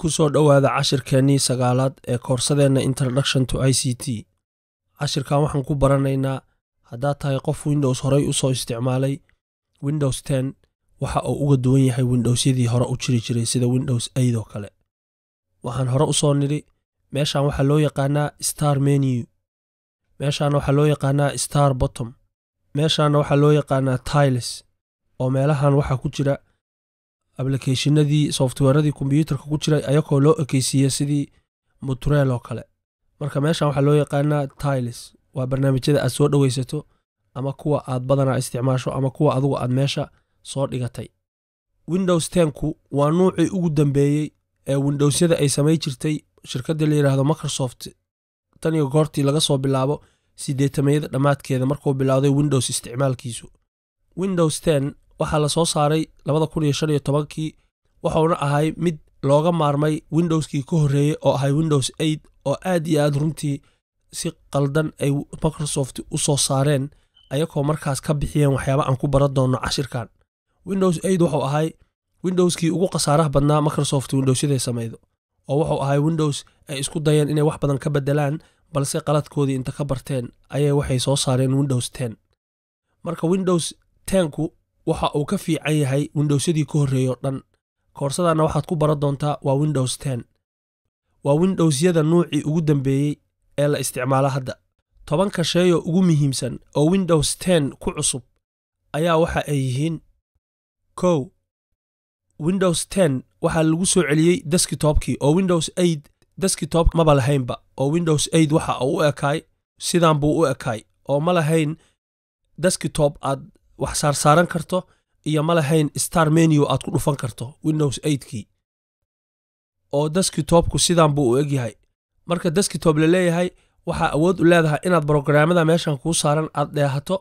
ku soo dhowaada cashirkeennii sagaalaad ee koorsadeenna introduction to i c t. Cashirkan waxaan ku baranaynaa haddaad tahay qof windows horay u soo isticmaalay windows ten waxa uu uga duwan yahay windowsyadii hore u jiri jiray sida windows aid oo kale. Waxaan hore u soo nidhi meeshan waxaa loo yaqaanaa star menu. Meeshaana waxaa loo yaqaanaa star bottom. Meeshaana waxaa loo yaqaanaa tiles oo meelahan waxaa ku jira ablikeeshinadii softwaradii kombyuutarka ku jiray ayagoo loo ekeysiiya sidii mutreel oo kale. Marka meeshan waxaa loo yaqaanaa tiles. Waa barnaamijyada aad soo dhoweysato ama kuwa aad badanaa isticmaasho ama kuwa adugu aad meesha soo dhigatay. Windows tenku waa nuucii ugu dambeeyey ee windowsyada ay samay jirtay shirkaddii la yidhaahdo microsoft. Tan iyo goortii laga soo bilaabo sideetamayada dhammaadkeeda markuu bilowday windows isticmaalkiisu. Windows ten waxaa la soo saaray labada kun iyo shan iyo tobankii wuxuuna ahay mid looga maarmay windowskii ka horreeyey oo ahay windows aid oo aad iyo aad runtii si qaldan ay microsoft u soo saareen ayagoo markaas ka bixiyeen waxyaaba aan ku baran doonno cashirkan windows aid wuxuu ahay windowskii ugu khasaaraha badnaa microsoft windowsyaday samaydo oo wuxuu ahay windows ay isku dayeen inay wax badan ka beddelaan balse qaladkoodii inta ka barteen ayay waxay soo saareen windows ten. Marka windows tenku waxa uu ka fiican yahay windowsyadii ka horreeyey oo dhan. Koorsadanna waxaad ku baran doontaa waa windows ten. Waa windowsyada nuucii ugu dambeeyey ee la isticmaalo hadda. Tobanka sheeyoo ugu muhiimsan oo windows ten ku cusub ayaa waxa ay yihiin kow. Windows ten waxaa lagu soo celiyey deskitopkii oo windows aid deskitop maba lahaynba oo windows aid waxa uu u ekaay sidan buu u ekaay. Oo ma lahayn deskitop aad wax saarsaaran karto iyo ma lahayn star menu aad ku dhufan karto windows aidkii oo deskitopku sidan buu u egyahay marka deskitop la leeyahay waxaa awood u leedahay inaad brograamada meeshan kuu saaran aad dheehato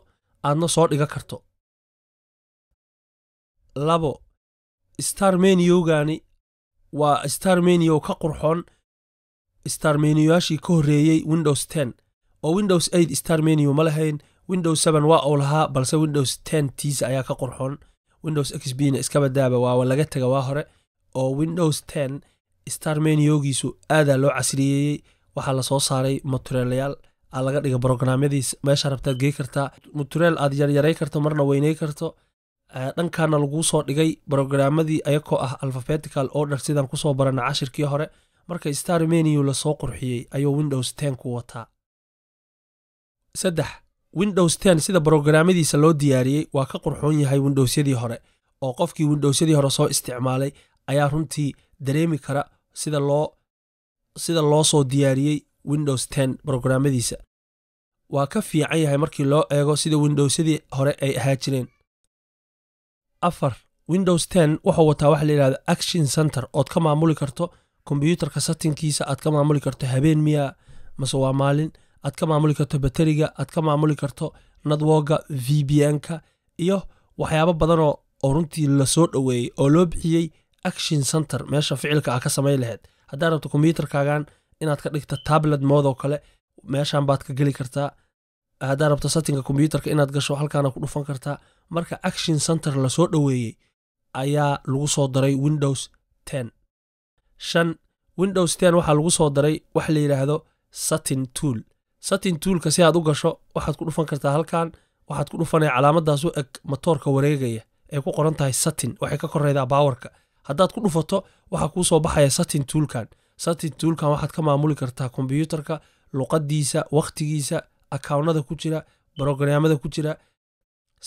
aadna soo dhiga karto. Labo star menugani waa star menu ka qurxoon star menuyaashii ka horreeyey windows ten. Oo windows aid star menu ma lahayn windows seven waa uu lahaa balse windows ten tiisa ayaa ka qurxoon. Windows x b na iska badaaba waawa laga tega waa hore oo windows ten star menugiisu aadaa loo casriyeeyey waxaa la soo saaray mutureelayaal aa laga dhiga brograamyadiis meesha rabtaad gey kartaa mutureel aad yaryaray karto marna weyney karto dhankaana laguu soo dhigay brograamadii ayagoo ah alphabetical order sidaan ku soo barana cashirkii hore. Marka star menu la soo qurxiyey ayuu windows ten ku wataa windows ten sida brograamadiisa loo diyaariyey waa ka qurxoon yahay windowsyadii hore oo qofkii windowsyadii hore soo isticmaalay ayaa runtii dareemi kara sida loo sida loo soo diyaariyey windows ten brograamadiisa waa ka fiican yahay markii loo eego sida windowsyadii hore ay ahaa jireen. Afar windows ten wuxuu wataa waxa la yidhahda action center ood ka maamuli karto kombyuutarka satinkiisa aad ka maamuli karto habeen miya mase waa maalin aad ka maamuli karto bateriga aad ka maamuli karto nadwoga v b n-ka iyo waxyaabo badanoo oo runtii la soo dhoweeyey oo loo bixiyey action center. Meesha ficilka ah ka samay laheyd. Haddaad rabto kombyuutarkaagan inaad ka dhigto tablet moodoo kale meeshan baad ka geli kartaa. Haddaad rabto satinka kombyuutarka inaad gasho halkaana ku dhufan kartaa. Marka action center la soo dhoweeyey ayaa lagu soo daray windows windows waxaa lagu soo daray wax la yidhaahdo satin tool satin toolka si aad u gasho waxaad ku dhufan kartaa halkan. Waxaad ku dhufanaya calaamadaas u eg matoorka wareegaya ee ku qoran tahay satin. Waxay ka koreydaa baawarka. Haddaad ku dhufato waxaa kuu soo baxaya satin toolkan satin toolkan waxaad ka maamuli kartaa kombyuutarka luqadiisa wakhtigiisa akawnada ku jira brograamada ku jira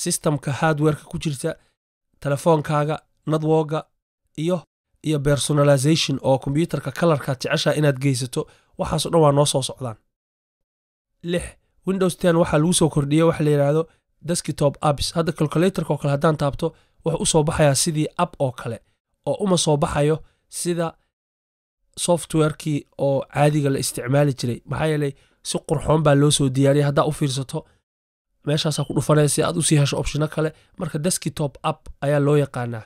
sistamka hardwareka ku jirta telefoonkaaga nadwoga iyo iyo personalization oo kombyuutarka kalarkaad jeceshaa inaad geysato. Waxaaso dhan waa noo soo socdaan lix windows ten waxaa lagu soo kordhiyey waxa la yidhaahdo deskitop apps. Hadda calculatorka oo kale haddaan taabto wuxuu u soo baxayaa sidii app oo kale oo uma soo baxayo sida softwarekii oo caadiga la isticmaali jiray. Maxaa yeelay si qurxoon baa loo soo diyaariyay haddaa u fiirsato meeshaasaa ku dhufanaya si aad u sii hesho opshino kale. Marka deskitop app ayaa loo yaqaanaa.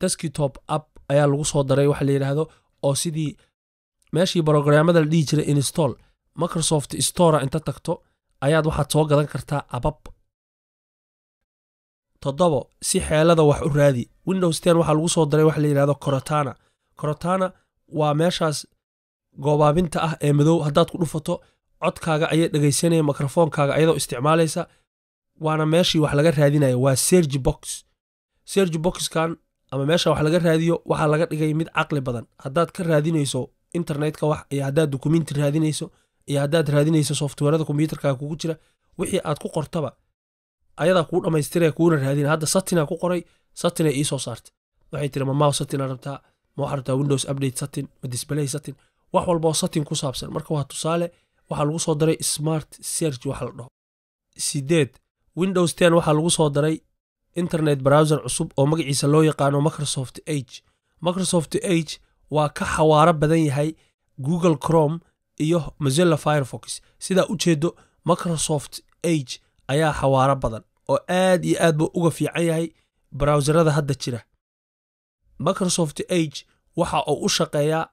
Deskitop app ayaa lagu soo daray waxa la yidhaahdo oo sidii meeshii brograamada la dhihi jiray install microsoft stora inta tagto ayaad waxaad soo gadan kartaa abab. Toddobo si xeelada wax u raadi. Windows ten waxaa lagu soo daray waxa la yidhahdo corotana corotana waa meeshaas goobaabinta ah ee madow. Haddaad ku dhufato codkaaga ayay dhegaysanaya mikrofoonkaaga ayadoo isticmaalaysa waana meeshii wax laga raadinaya waa sergi box. Sergi boxkan ama meesha wax laga raadiyo waxaa laga dhigay mid caqli badan. Haddaad ka raadinayso internetka wax iyo haddaad dukumenti raadinayso iyo haddaad raadinayso softwarada kombyuutarkaaga kugu jira wixii aad ku qortaba ayadaa kuu dhammaystiraya kuuna raadina hadda satina ku qoray satina ii soo saartay. Waxay tiri ma mouse satina rabtaa. Ma waxaa rabtaa windows update satin ma display satin. Wax walba oo satin ku saabsan. Marka waa tusaale waxaa lagu soo daray smart search waxa la dhaho. Sideed windows ten waxaa lagu soo daray internet browser cusub oo magaciisa loo yaqaano microsoft age microsoft age waa ka xawaaro badan yahay google chrome iyo mozilla firefox. Sidaa u jeedo microsoft age ayaa xawaaro badan oo aad iyo aad buu uga fiican yahay browserada hadda jira. Microsoft age waxa uu u shaqeeyaa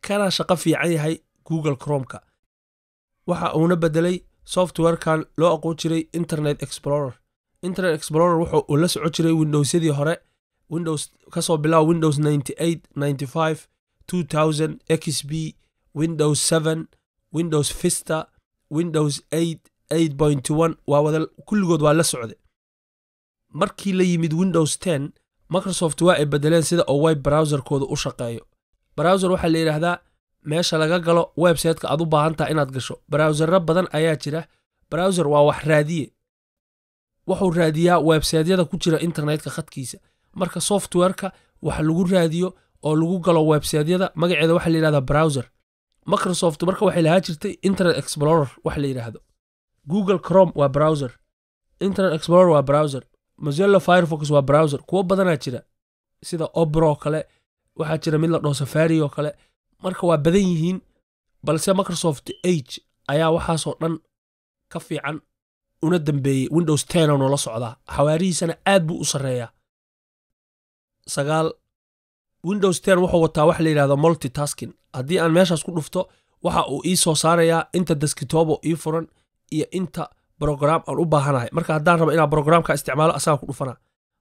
kana shaqo fiican yahay google chromeka. Waxa uuna bedelay softwarekan loo aqoon jiray internet explorer. Internet explorer wuxuu uu la soco jiray windowsyadii hore windows ka soo bilaabo windows 98 95 2000 xp windows 7 windows vista windows 8 8.1 waa wada kulligood waa la socday. Markii la yimid windows 10 microsoft waa ay bedeleen sida oo web browserkooda u shaqeeyo. Browser waxaa la yidhaahdaa meesha laga galo websiteka aad u baahan taha inaad gasho. Browsero badan ayaa jira. Browser waa wax raadiye. Wuxuu raadiyaa websaytyada ku jira internetka khadkiisa. Marka softwareka wax lagu raadiyo oo lagu galo websaytyada magaceeda waxaa la yidhahdaa browser microsoft marka waxay lahaa jirtay internet explorer wax la yidhaahdo google chrome waa browser. Internet explorer waa browser. Mozilla firefox waa browser. Kuwo badanaa jira. Sida obro kale waxaa jira mid la dhaho safari oo kale. Marka waa badan yihiin balse microsoft age ayaa waxaasoo dhan ka fiican una dambeeyey windows ten oo noola socdaa. Xawaarihiisana aad buu u sarreeyaa. Sagaal windows ten wuxuu wataa wax la yidhahdo multitasking. Haddii aan meeshaas ku dhufto waxa uu ii soo saarayaa inta deskitobo ii furan iyo inta brogram aan u baahanahay. Marka haddaan rabo inaan brogramka isticmaalo asagaan ku dhufanaa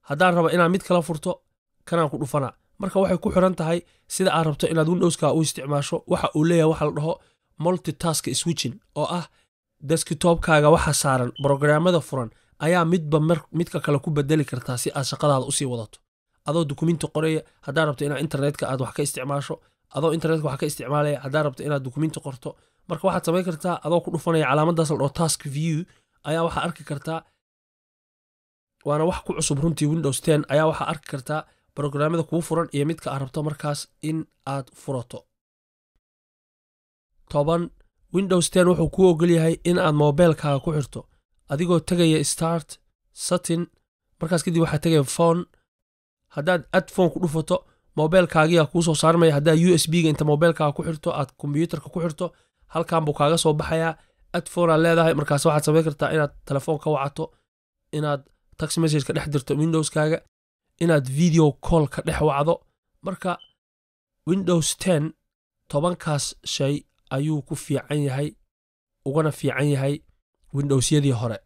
haddaan rabo inaan mid kala furto kanaan ku dhufanaa marka waxay ku xiran tahay sida aad rabto inaad windowska u isticmaasho waxa uu leeyahay waxa la dhaho multitask switching oo ah deskitobkaaga waxa saaran brogramada furan ayaa midba midka kale ku bedeli kartaa si aad shaqadaada u sii wadato adoo dukumenti qoraya haddaad rabto inaad internetka aad wax ka isticmaasho. Adoo internetka wax ka isticmaalaya haddaad rabto inaad dukumenti qorto. Marka waxaad samayn kartaa adoo ku dhufanaya calaamadaas la dhaho task view ayaa waxaa arki kartaa waana wax ku cusub runtii windows ten ayaa waxaa arki kartaa brogramada kuu furan iyo midka aad rabto markaas in aad furato. Toban windows ten wuxuu kuu ogol yahay in aad mobeelkaaga ku xirto. Adigoo tegaya start satin markaas kadib waxaa tegaya phone haddaad ad phone ku dhufato mobeelkaagiyaa kuu soo saarmaya haddaad u s b-ga inta mobeelkaaga ku xirto aad kombyuutarka ku xirto halkan buu kaaga soo baxayaa. Ad phone aad leedahay markaas waxaad samayn kartaa inaad telefoon ka wacato inaad tax message ka dhex dirto windowskaaga inaad video call ka dhex wacdo. Marka windows ten tobankaas shay ayuu ku fiican yahay ugana fiican yahay windowsyadii hore